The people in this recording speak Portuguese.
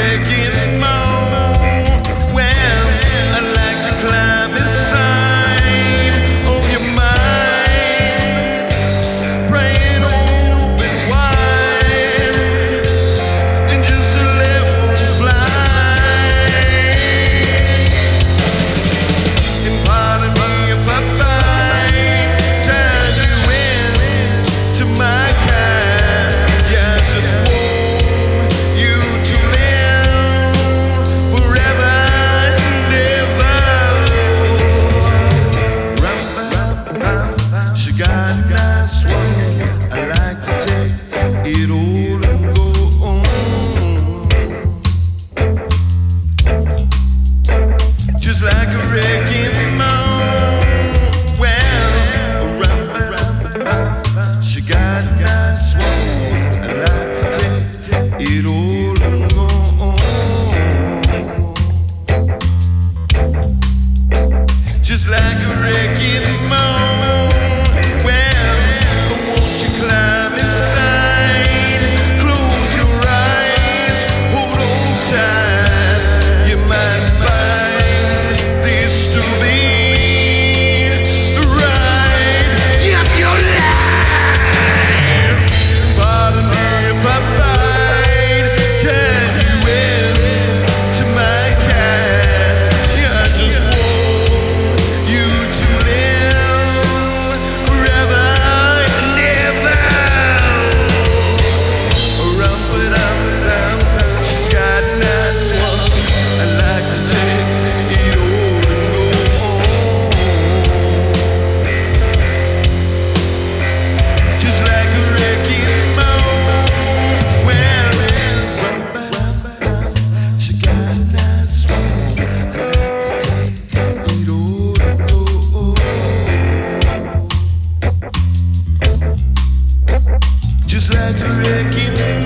breaking breaking moan. just like a wrecking